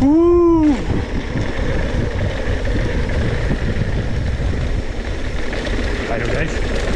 Woo! Later, guys.